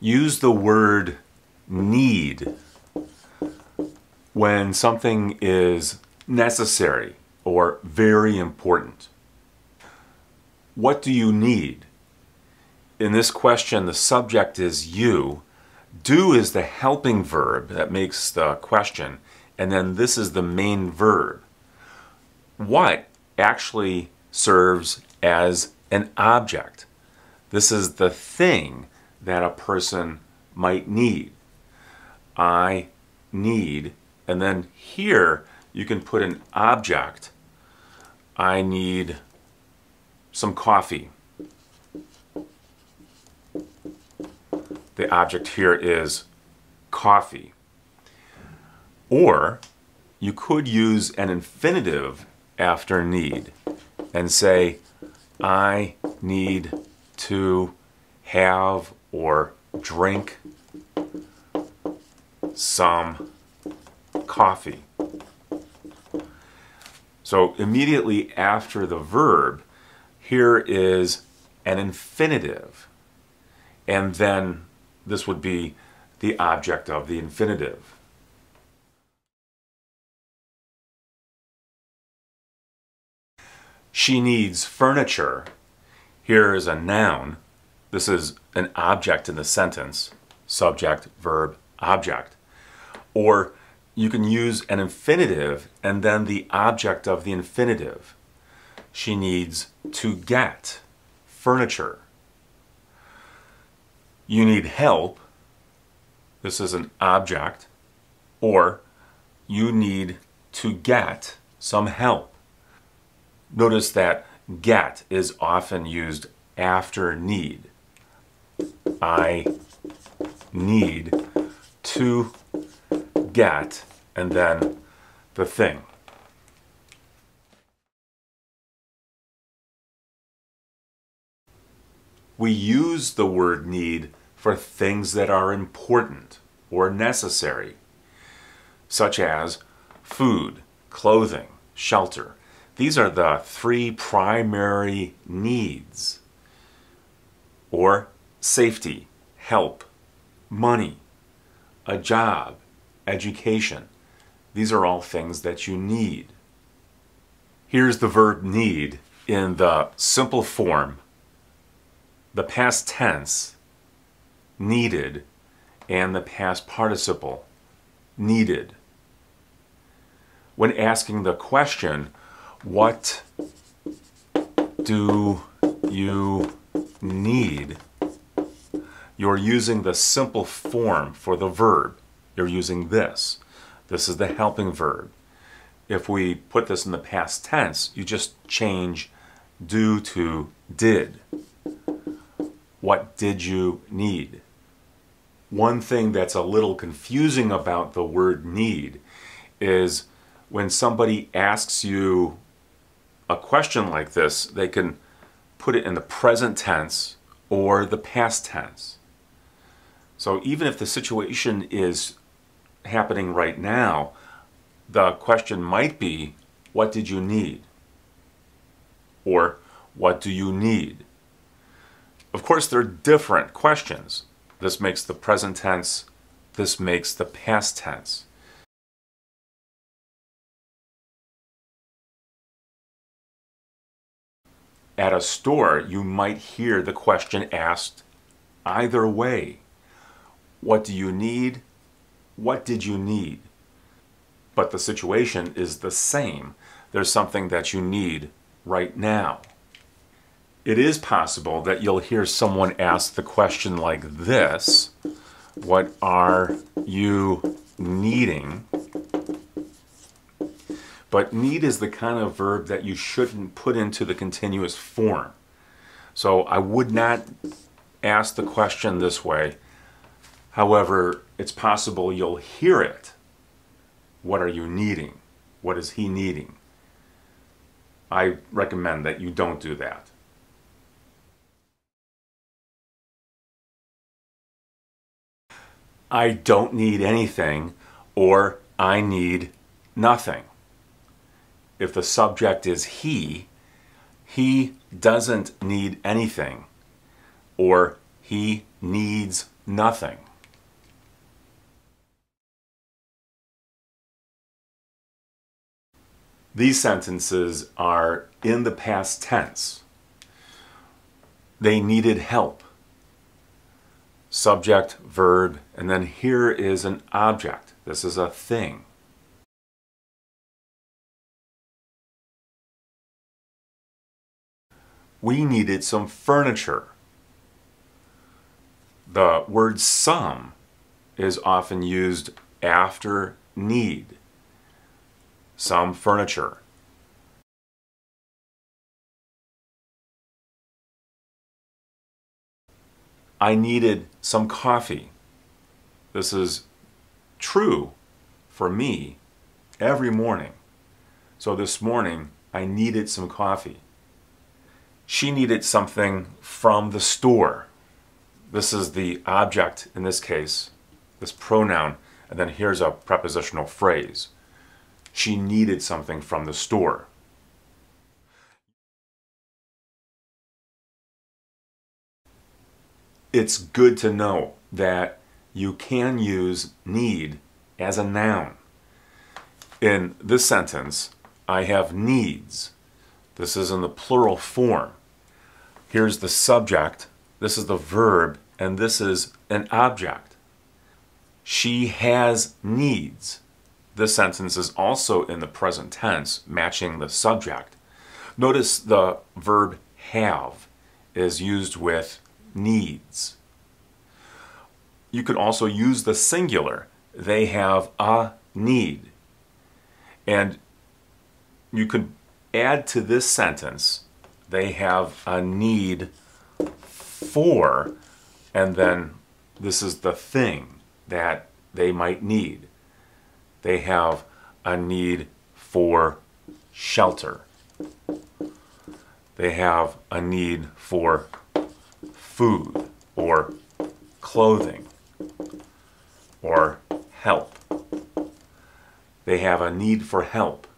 use the word need when something is necessary or very important. What do you need? In this question, the subject is you. Do is the helping verb that makes the question, and then this is the main verb. What actually serves as an object. This is the thing that a person might need. I need, and then here you can put an object. I need some coffee. The object here is coffee. Or you could use an infinitive after need and say, I need to have or drink some coffee. So immediately after the verb, here is an infinitive. And then this would be the object of the infinitive. She needs furniture. Here is a noun. This is an object in the sentence subject, verb, object. Or you can use an infinitive and then the object of the infinitive. She needs to get furniture. You need help. This is an object. Or you need to get some help. Notice that get is often used after need. I need to get and then the thing. We use the word need for things that are important or necessary, such as food, clothing, shelter. These are the three primary needs. Or safety, help, money, a job, education. These are all things that you need. Here's the verb need in the simple form, the past tense, needed, and the past participle, needed. When asking the question, what do you need? You're using the simple form for the verb. You're using this. This is the helping verb. If we put this in the past tense, you just change do to did. What did you need? One thing that's a little confusing about the word need is when somebody asks you a question like this, they can put it in the present tense or the past tense. So even if the situation is happening right now, the question might be, what did you need? Or what do you need? Of course, they're different questions. This makes the present tense, this makes the past tense. At a store, you might hear the question asked either way. What do you need? What did you need? But the situation is the same. There's something that you need right now. It is possible that you'll hear someone ask the question like this What are you needing? But need is the kind of verb that you shouldn't put into the continuous form. So I would not ask the question this way. However, it's possible you'll hear it. What are you needing? What is he needing? I recommend that you don't do that. I don't need anything or I need nothing if the subject is he, he doesn't need anything, or he needs nothing. These sentences are in the past tense. They needed help. Subject, verb, and then here is an object. This is a thing. We needed some furniture. The word some is often used after need. Some furniture. I needed some coffee. This is true for me every morning. So this morning, I needed some coffee. She needed something from the store. This is the object in this case, this pronoun, and then here's a prepositional phrase. She needed something from the store. It's good to know that you can use need as a noun. In this sentence, I have needs. This is in the plural form. Here's the subject, this is the verb, and this is an object. She has needs. This sentence is also in the present tense, matching the subject. Notice the verb have is used with needs. You could also use the singular. They have a need. And you could add to this sentence, they have a need for, and then this is the thing that they might need. They have a need for shelter. They have a need for food or clothing or help. They have a need for help.